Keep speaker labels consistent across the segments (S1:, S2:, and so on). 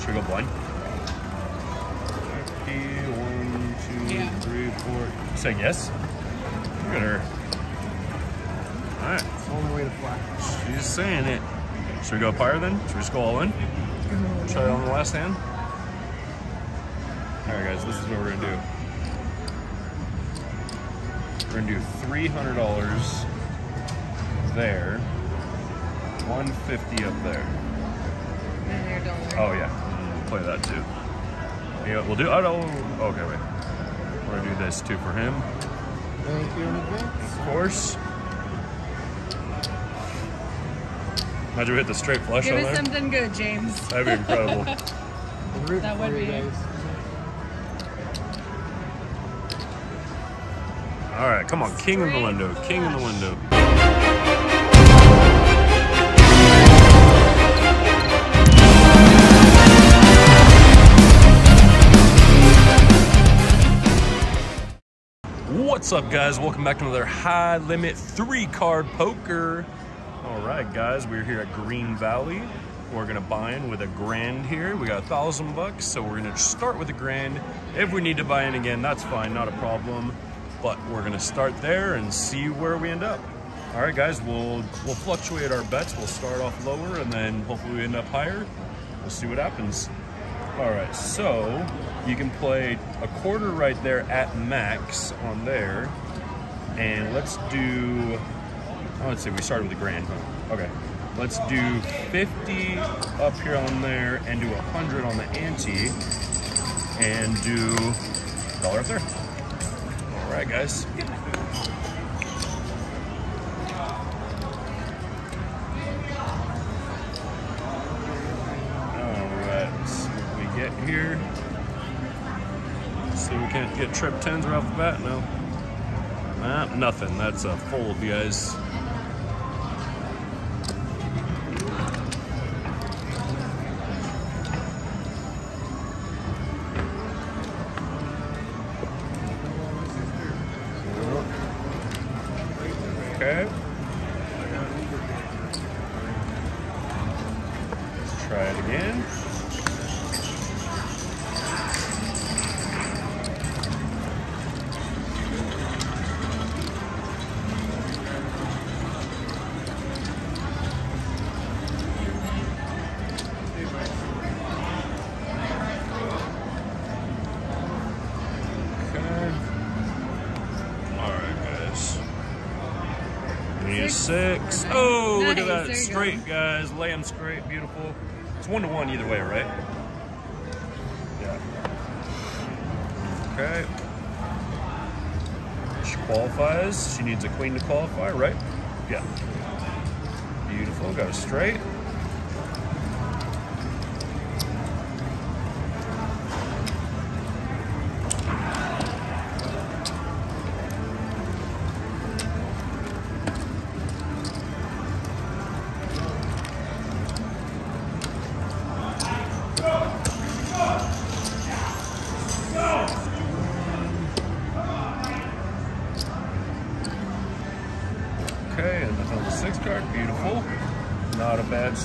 S1: Should we go blind? 50, one, two,
S2: Yeah.
S1: three, four. Saying yes? Look at her. All right.
S3: It's the only way to fly.
S1: She's saying it. Should we go higher then? Should we just go all in? Try it on the last hand? All right, guys, this is what we're gonna do. We're gonna do $300 there, 150 up there.
S2: And there, don't worry.
S1: Oh yeah, we'll play that too. Yeah, we'll do, I don't. okay, wait. We're gonna do this too for him,
S3: Thank you in advance.
S1: of course. Imagine we hit the straight flush
S2: Give
S1: on
S2: us
S1: there.
S2: something good, James.
S1: That'd be incredible.
S2: That would be.
S3: guys.
S1: All right, come on, king in the
S2: Straight
S1: window, king in the
S2: flush.
S1: window. What's up, guys? Welcome back to another high limit three card poker. All right, guys, we're here at Green Valley. We're gonna buy in with a grand here. We got a thousand bucks, so we're gonna start with a grand. If we need to buy in again, that's fine, not a problem. But we're gonna start there and see where we end up. All right, guys, we'll we'll fluctuate our bets. We'll start off lower and then hopefully we end up higher. We'll see what happens. All right, so you can play a quarter right there at max on there. And let's do, oh, let's see, we started with a grand, huh? Okay. Let's do 50 up here on there and do 100 on the ante and do dollar up there. All right, guys. Get trip 10s right off the bat? No. Nah, nothing. That's a fold, guys. Look at
S2: Nice,
S1: that.
S2: there you
S1: Straight, guys. Lay them straight. Beautiful. It's one to one either way, right? Yeah. Okay. She qualifies. She needs a queen to qualify, right? Yeah. Beautiful. Got a straight.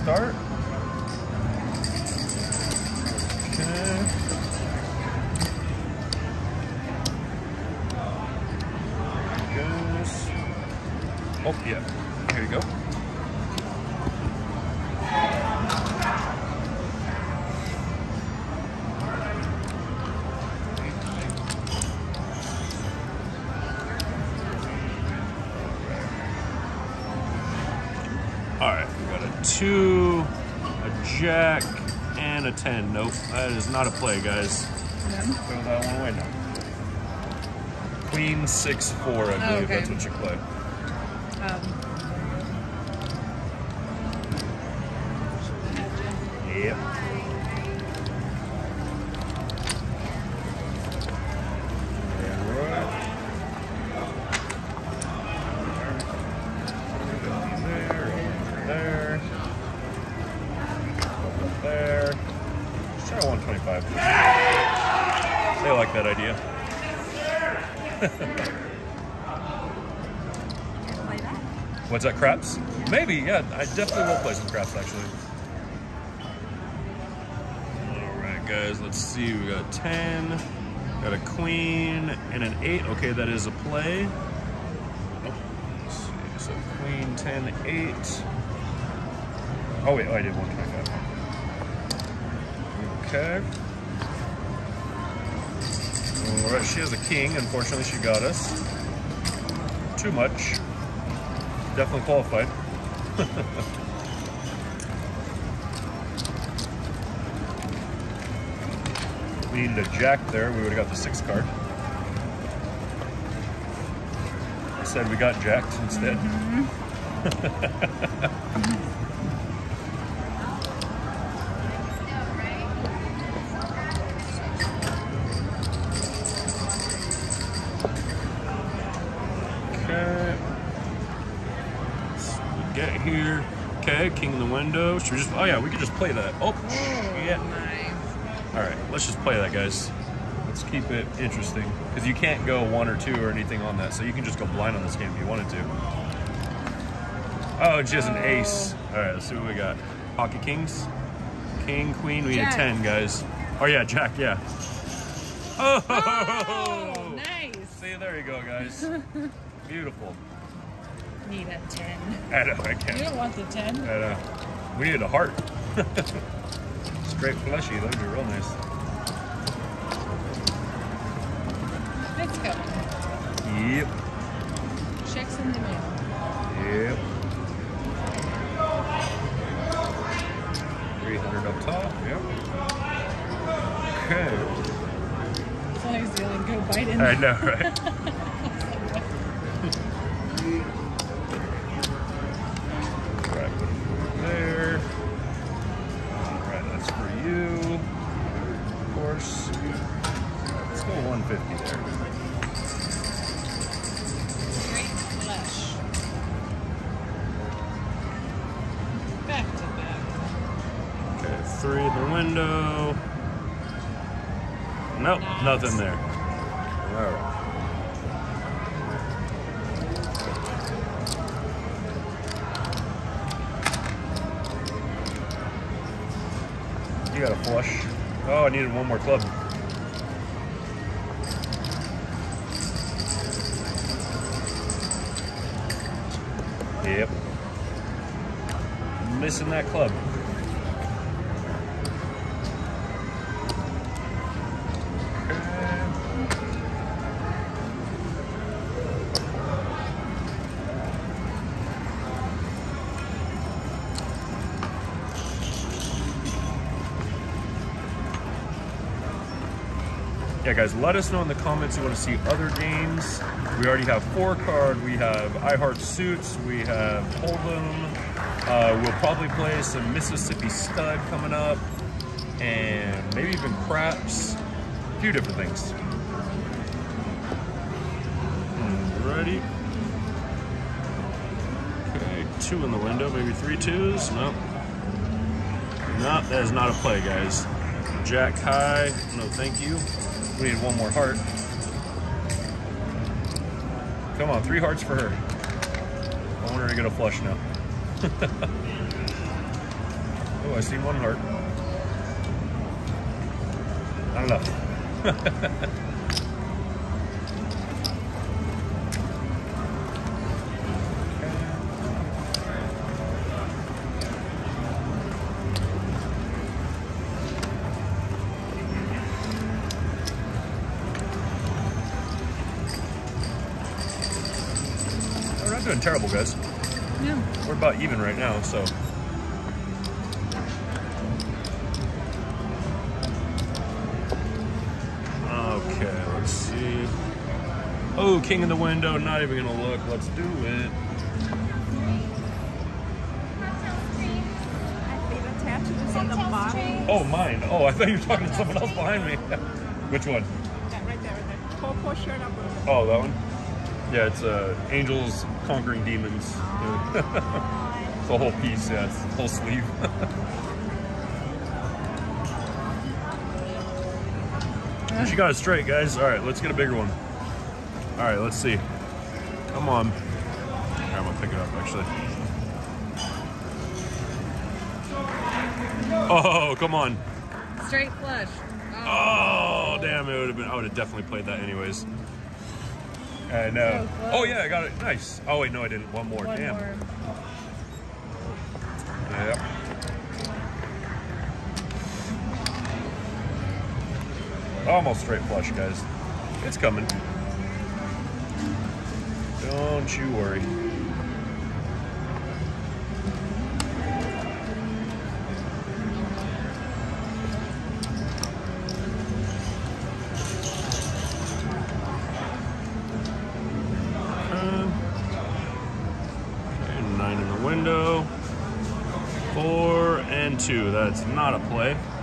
S1: Start. Jack, and a 10. Nope, that is not a play, guys. Throw that one away now. Queen six four, I believe
S2: Oh, okay.
S1: that's what you play.
S2: Um,
S1: Yep. That, craps? Maybe, yeah. I definitely will play some craps, actually. All right, guys. Let's see. We got 10, got a queen, and an 8. Okay, that is a play. Oh. So queen, 10, 8. Oh, wait. Oh, I did 125. Okay. All right, she has a king. Unfortunately, she got us. Too much. Definitely qualified. we needed a jack there. We would have got the six card. Instead, we got jacked instead. Okay. Mm-hmm. Should we just? Oh yeah, we could just play that. Oh, yeah.
S2: Nice.
S1: All right, let's just play that, guys. Let's keep it interesting because you can't go one or two or anything on that, so you can just go blind on this game if you wanted to. Oh, just an ace. All right, let's see what we got. Pocket kings, king, queen. We need a ten, guys. Oh yeah, jack. Yeah. Oh,
S2: Oh, nice.
S1: see, there you go, guys. Beautiful.
S2: Need a 10.
S1: I know, I
S2: You
S1: can't.
S2: don't want the 10.
S1: And, uh, we needed a heart. Straight fleshy, that'd be real nice.
S2: Let's go.
S1: Yep,
S2: Checks in the mail.
S1: yep. 300 up top, yep. Okay.
S2: As long as you don't go bite in.
S1: I know? Right, Nothing there. All right. You got a flush. Oh, I needed one more club. Yeah, guys, let us know in the comments you want to see other games. We already have four card, we have I Heart Suits, we have Hold'em. Uh, we'll probably play some Mississippi Stud coming up, and maybe even craps. A few different things. Ready? Okay, two in the window, maybe three twos. Nope. No, that is not a play, guys. Jack high, no thank you. We need one more heart. Come on, three hearts for her. I want her to get a flush now. oh, I see one heart. Not enough. terrible, guys.
S2: Yeah.
S1: We're about even right now, so. Okay, let's see. Oh, king in the window, not even gonna look. Let's do it.
S4: on the bottom.
S1: Oh, mine. Oh, I thought you were talking to someone else behind me. Which one?
S4: That right there, right there. Pull shirt up.
S1: Oh, that one? Yeah, it's uh, Angels Conquering Demons. it's a whole piece, yeah, it's a whole sleeve. she got it straight, guys. All right, let's get a bigger one. All right, let's see. Come on. I'm gonna pick it up, actually. Oh, come on.
S2: Straight flush.
S1: Oh, damn! It would have been. I would have definitely played that anyways. Uh, I know.
S2: So oh,
S1: oh yeah, I got it. Nice. Oh wait, no, I didn't. One more.
S2: One
S1: damn.
S2: more.
S1: Yep. Almost straight flush, guys. It's coming. Don't you worry. Not a play.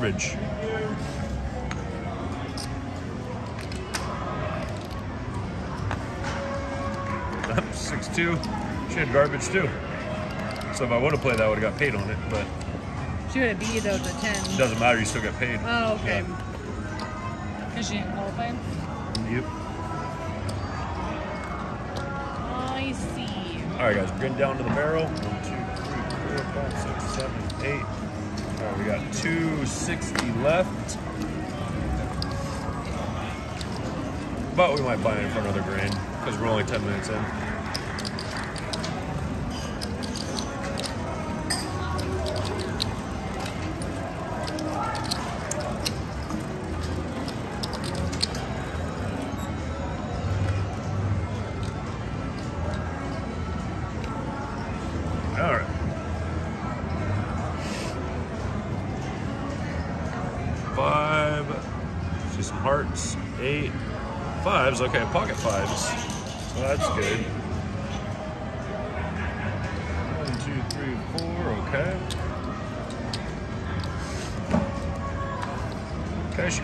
S1: Garbage. Six two. She had garbage too. So if I would have played that, I would have got paid on it. But
S2: She would have beat those at 10.
S1: it doesn't matter. You still get paid.
S2: Oh, okay.
S1: Yeah.
S2: Because she didn't qualify?
S1: Yep.
S2: Oh, I see.
S1: All right, guys. We're getting down to the barrel. One, two, three, four, five, six, seven, eight. We got 260 left. But we might buy in for another grand because we're only 10 minutes in.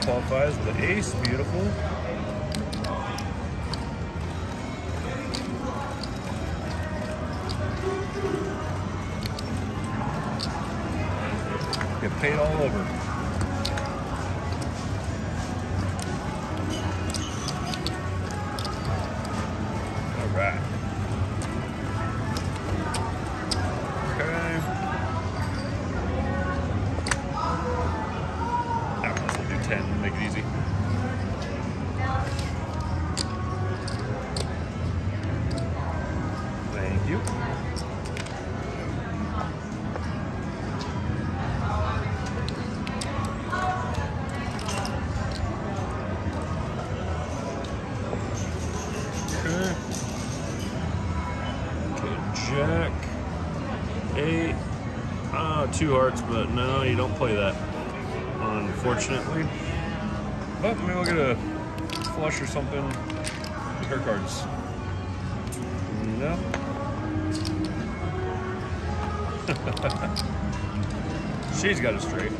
S1: Qualifies with an ace. Beautiful. Two hearts, but no, you don't play that. Unfortunately. But maybe we'll get a flush or something her cards. No. She's got a straight.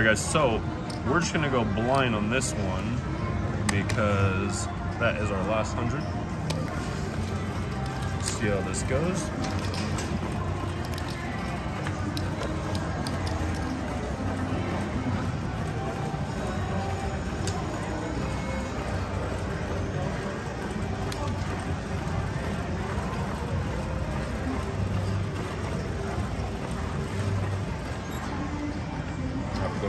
S1: Right, guys. So we're just gonna go blind on this one because that is our last hundred. See how this goes.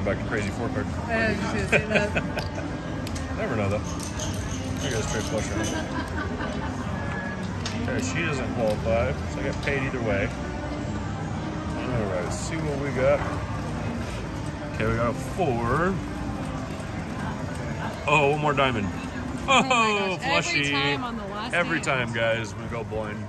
S1: Back to crazy four card.
S2: I was just gonna say that.
S1: Never know though. I got a straight flush round. Okay, she doesn't qualify, so I get paid either way. Alright, let's see what we got. Okay, we got a four. Oh, one more diamond. Oh,
S2: Oh
S1: flushy.
S2: Every time on the last
S1: Every time, guys, we go blind.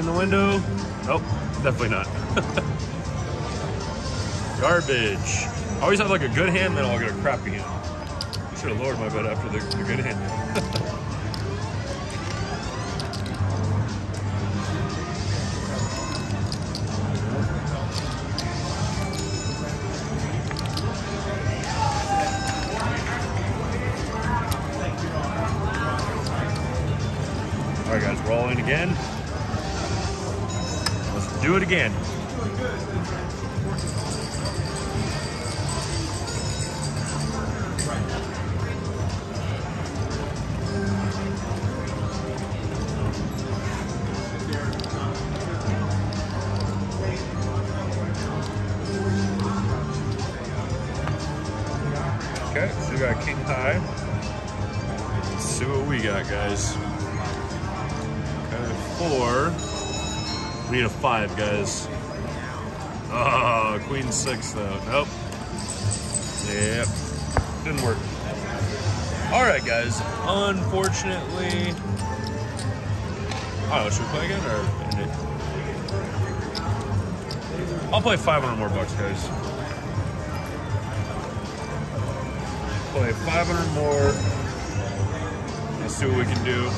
S1: In the window. Nope, definitely not. Garbage. I always have like a good hand, then I'll get a crappy hand. I should have lowered my bet after the, the good hand. guys. Okay, four. We need a five, guys. Oh, queen six though. Nope. Yep. Didn't work. All right, guys. Unfortunately. Oh, should we play again or? I'll play 500 more bucks, guys. Play 500 more. See what we can do.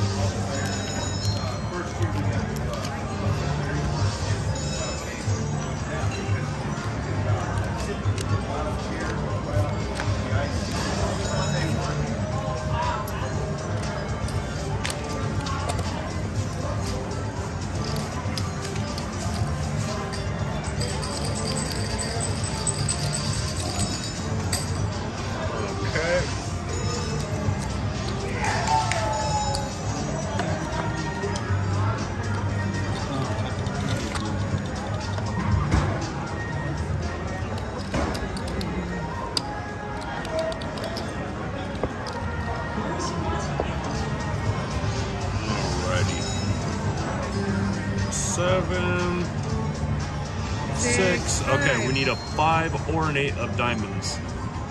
S2: Five.
S1: we need a five or an eight of diamonds.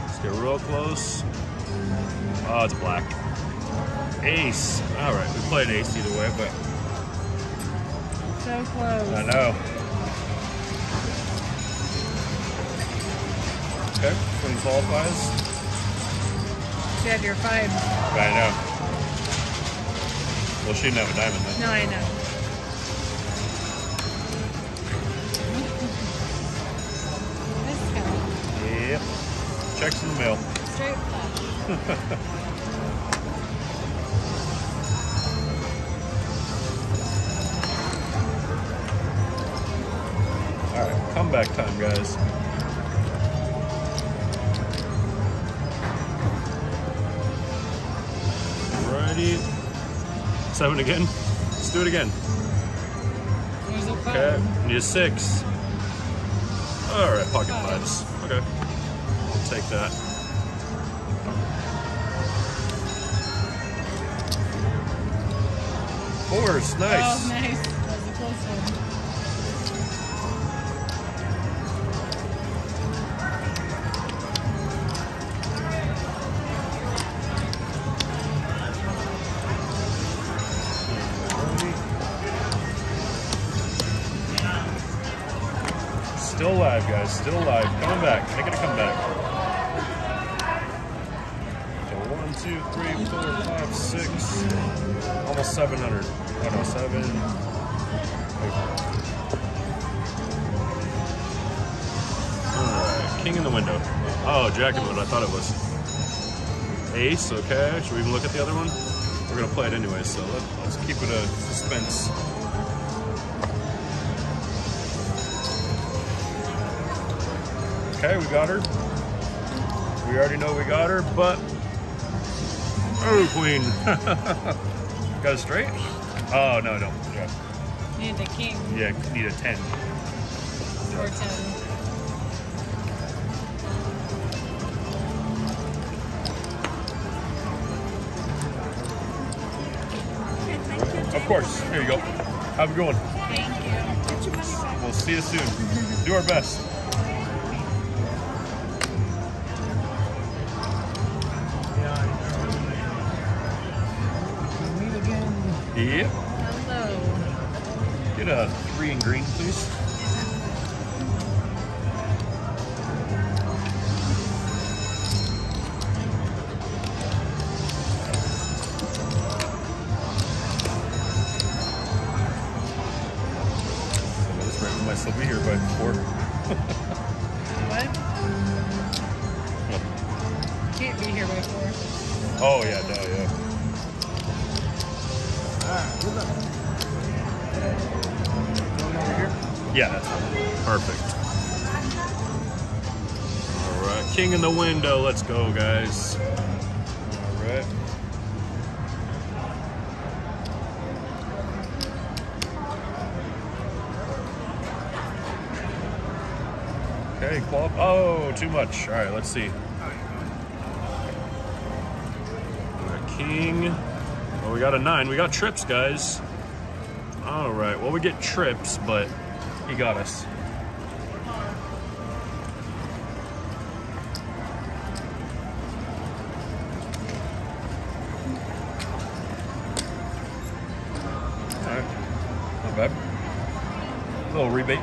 S1: Let's get real close. Oh, it's black. Ace. All right, we played ace either way, but
S2: So close.
S1: I know. Okay, queen qualifies.
S2: You had your five.
S1: I know. Well, she didn't have a diamond then.
S2: No, I know.
S1: Righty. Seven again. Let's do it again. Okay, need a six. All right, pocket fives. Okay, I'll take that. Fours, nice.
S2: Oh, nice. That was a close one.
S1: Still alive. Coming back. Making a comeback. So one, two, three, four, five, six. Almost 700. Oh seven. King in the window. Oh, jack in the window. I thought it was. Ace, okay. Should we even look at the other one? We're gonna play it anyway, so let's keep it a suspense. Okay, we got her. We already know we got her, but oh, queen. got it straight? Oh no, no. Yeah,
S2: Need the king
S1: yeah. Need a ten.
S2: or ten.
S4: Okay, thank you.
S1: Of course. Here you go. Have a good one.
S2: Thank you.
S4: Get your money back.
S1: We'll see you soon. Do our best.
S2: Hello.
S1: Get a three and green, please. Some this rabbit might still be here by four.
S2: What? Can't be here by four.
S1: Oh yeah, no, yeah. Yeah, that's perfect. All right, king in the window. Let's go, guys. All right. Okay, qual. Oh, too much. All right, let's see. King. Got a nine. We got trips, guys. All right. Well, we get trips, but he got us. Little rebate.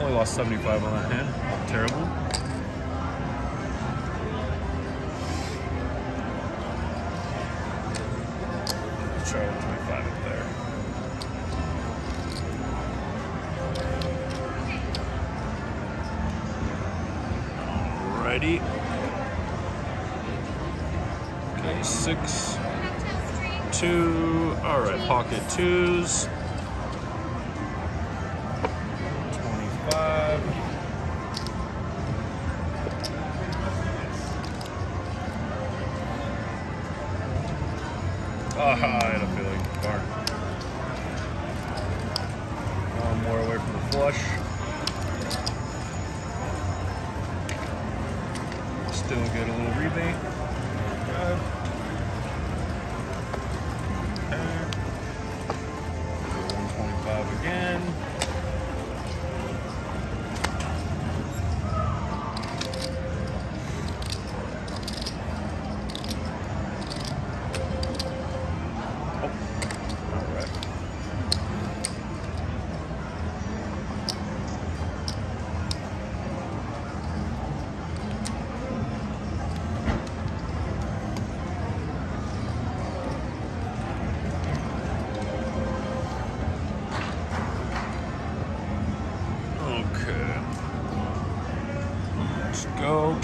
S1: Only lost 75 on that hand. Charlotte 25 up there. Alrighty. Okay, six, two. All right, pocket twos.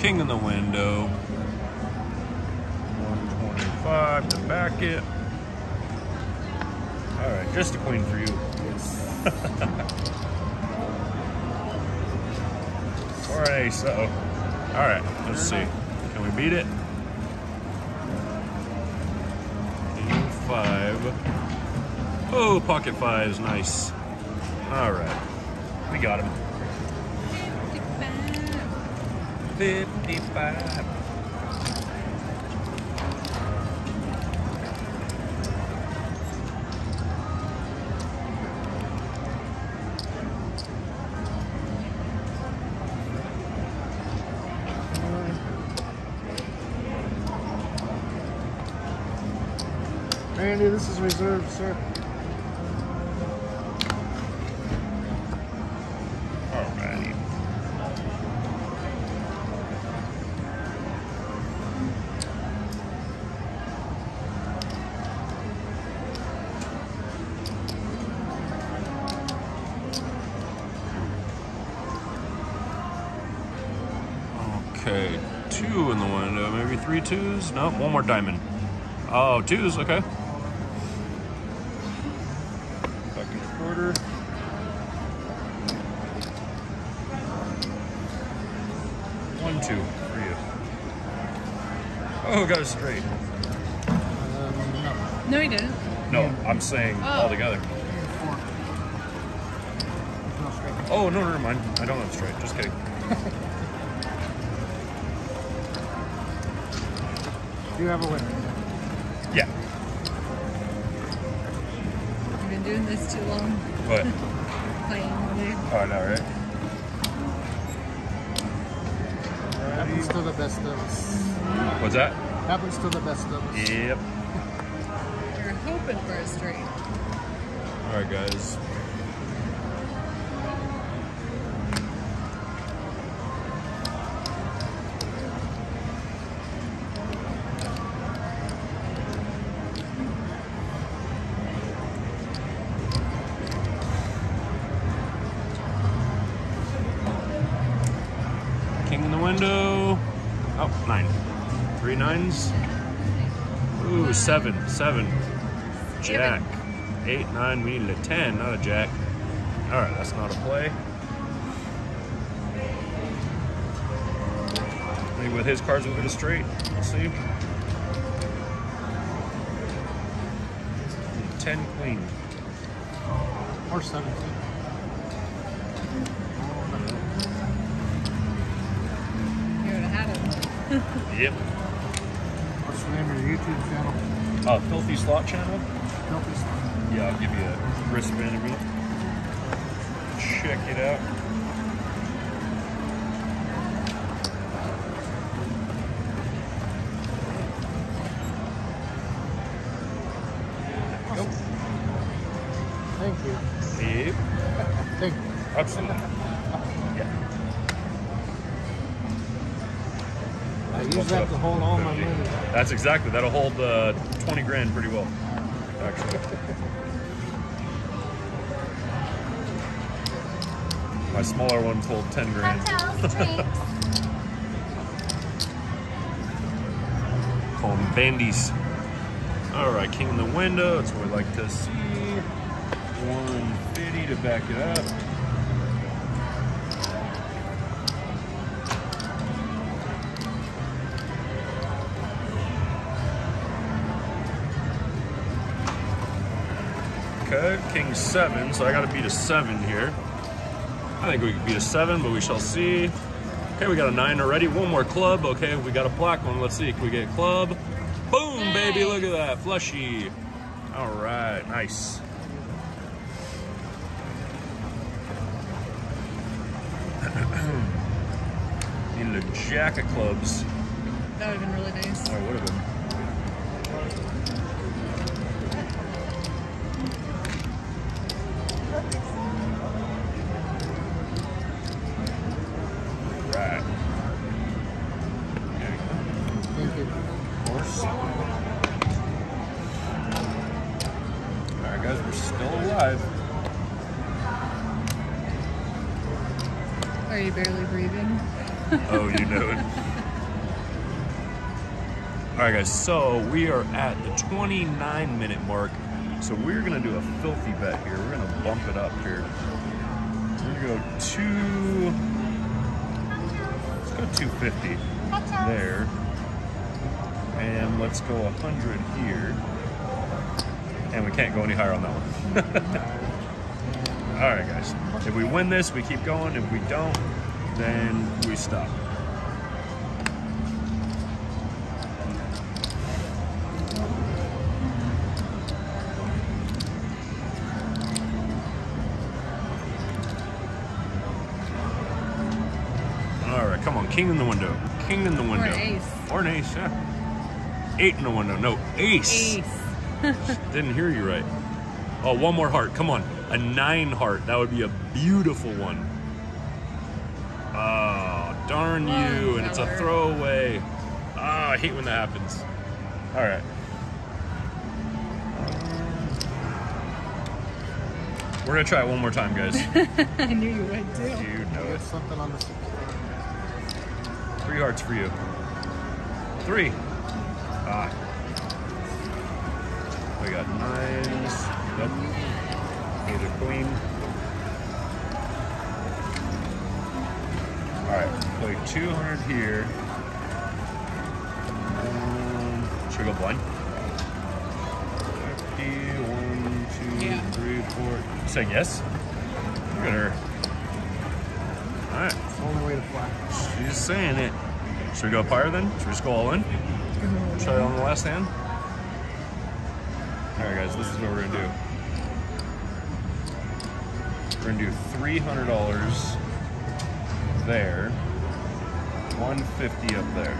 S1: King in the window. 125 to back it. All right, just a queen for you. or an ace. Uh oh. All right, let's see. Can we beat it? Five. Oh, pocket five is nice. five.
S3: Andy, this is reserved, sir.
S1: Twos? No, one more diamond. Oh, twos, okay. Back in the quarter. One, two for you. Oh, got it straight.
S3: Um, no.
S2: No, he didn't.
S1: No, I'm saying
S2: Oh.
S1: all together. Oh, no, never mind. I don't have straight. Just kidding.
S3: You have a winner.
S1: Yeah.
S2: You've been doing this too long.
S1: But,
S2: Playing all day.
S1: oh, I know, right?
S3: Happens to the best of us.
S1: What's that?
S3: Happens to the best of us.
S1: Yep.
S2: You're hoping for a straight.
S1: All right, guys. Seven. Seven. Jack. Eight, nine, we need a ten, not a jack. All right, that's not a play. Maybe with his cards we'll get a straight. We'll see. Ten queen.
S3: Or 17.
S2: You would have had him.
S1: Yep.
S3: What's the name of your YouTube channel?
S1: Uh, filthy slot channel.
S3: Filthy Slot.
S1: Yeah, I'll give you a wristband of me. Check it out. Nope.
S3: Thank you.
S1: Yep.
S3: Thank you.
S1: Absolutely. Yeah.
S3: I use that to hold money.
S1: That's exactly. That'll hold uh, 20 grand pretty well, actually. My smaller ones hold 10 grand. Call them bandies. All right, king in the window. That's what we like to see. 150 to back it up. Okay, king seven. So I got to beat a seven here. I think we can beat a seven, but we shall see. Okay, we got a nine already. One more club. Okay, we got a black one. Let's see. Can we get a club? Boom, baby. Look at that. Flushy. All right. Nice. Needed a jack of clubs.
S2: That would have been really nice.
S1: Or would have been. So we are at the 29 minute mark. So we're gonna do a filthy bet here. We're gonna bump it up here. We're gonna go two let's go 250 there. And let's go 100 here. And we can't go any higher on that one. All right, guys. If we win this, we keep going. If we don't, then we stop. King in the window. King in the window.
S2: ace.
S1: Or an ace, yeah. Eight in the window. No, ace.
S2: Ace.
S1: Didn't hear you right. Oh, one more heart. Come on. A nine heart. That would be a beautiful one. Oh, darn you.
S2: Whoa,
S1: And it's a throwaway. Ah, I hate when that happens. All right. We're going to try it one more time, guys.
S2: I knew you would too.
S1: you know
S3: Get
S1: it.
S3: something on the six.
S1: Three hearts for you. Three. Ah. We got nines. Nope. Need a queen. Alright, play 200 here. Um, should we go blind? 50, one, two,
S2: Yeah.
S1: three, four. Saying yes? Look at her. Alright.
S3: It's the only way to fly.
S1: She's saying it. Should we go higher then? Should we just go all in? Try it on the last hand? Alright guys, this is what we're gonna do. We're gonna do three hundred dollars there. One fifty up there.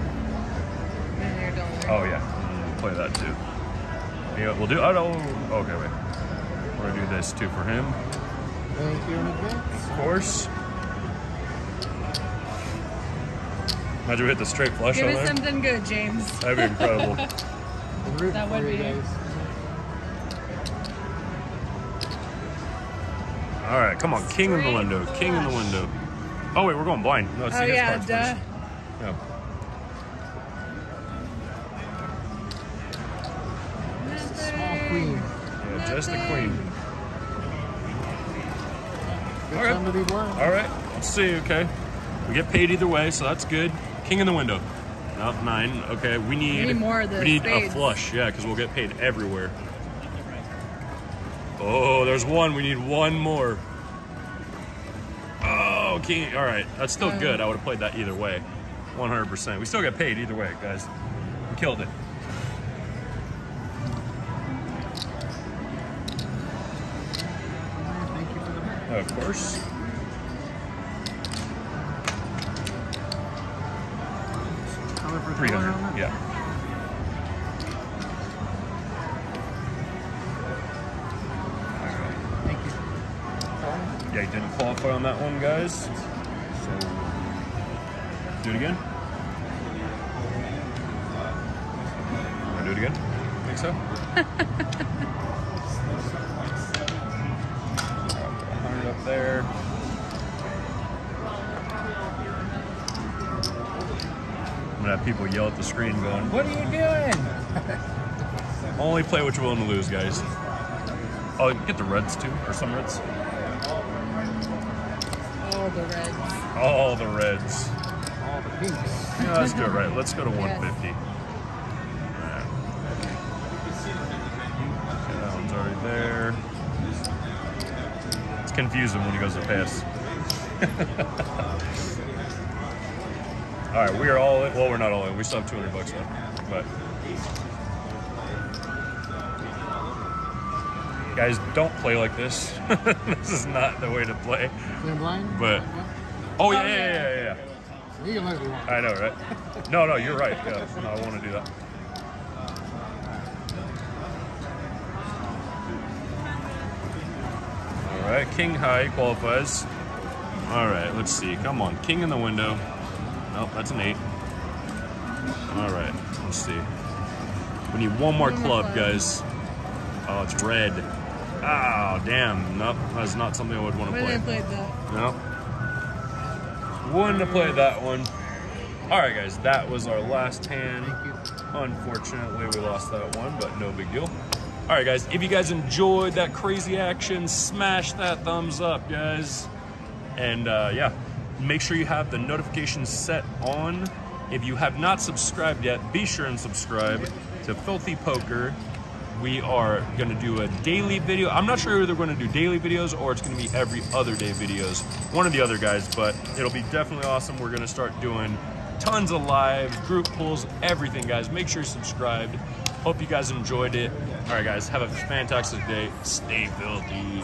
S2: And you're done.
S1: Oh yeah. We'll play that too. Yeah, we'll do oh no okay wait. We're gonna do this too for him.
S3: Thank you in advance.
S1: Of course. Imagine you hit the straight flush
S2: Give
S1: on
S2: us
S1: there.
S2: something good, James.
S1: That'd be incredible.
S2: That would be.
S3: guys.
S1: All right, come on, king in the
S2: Straight
S1: window, king in the window. Oh wait, we're going blind. No, it's
S2: Oh
S1: his
S2: yeah,
S1: cards
S2: duh.
S1: first. Yeah.
S3: Small queen.
S1: Yeah, just a queen.
S3: Good
S1: Okay.
S3: time to be blind.
S1: All right, let's see. Okay, we get paid either way, so that's good. King in the window. Nope, nine. Okay, we need,
S2: need more of the
S1: We need a flush, yeah, because we'll get paid everywhere. Oh, there's one. We need one more. Oh, king. All right, that's still
S2: Uh.
S1: good. I would have played that either way, 100%. We still get paid either way, guys. We killed it.
S3: Thank you for the bet.
S1: Of course. It again? Think so? Up there. I'm gonna have people yell at the screen going, What are you doing? Only play what you're willing to lose, guys. Oh, get the reds too, or some reds.
S2: All the reds.
S1: All the reds.
S3: All the pinks.
S1: Yeah, let's do it right. Let's go to 150.
S2: Yes.
S1: It's him when he goes to pass. Alright, we are all in. Well, we're not all in. We still have 200 bucks left. But. Guys, don't play like this. this is not the way to play.
S3: Blind?
S1: But- Oh, yeah, yeah,
S2: yeah.
S1: yeah, yeah. yeah.
S3: So you can let me one.
S1: I know, right? No, no, you're right. Yeah, no, I want to do that. Right, King High qualifies. All right, let's see. Come on, King in the window. Nope, that's an eight. All right, let's see. We need one more club, guys. Oh, it's red. Oh, damn. Nope, that's not something I would want to play.
S2: I played that.
S1: No. Wouldn't have played that one. All right, guys, that was our last hand.
S3: Thank you.
S1: Unfortunately, we lost that one, but no big deal. All right, guys, if you guys enjoyed that crazy action, smash that thumbs up, guys. And uh, yeah, make sure you have the notifications set on. If you have not subscribed yet, be sure and subscribe to Filthy Poker. We are to do a daily video. I'm not sure whether we're to do daily videos or it's to be every other day videos. One of the other guys, but it'll be definitely awesome. We're to start doing tons of lives, group pulls, everything, guys. Make sure you're subscribed. Hope you guys enjoyed it. All right, guys, have a fantastic day. Stay filthy.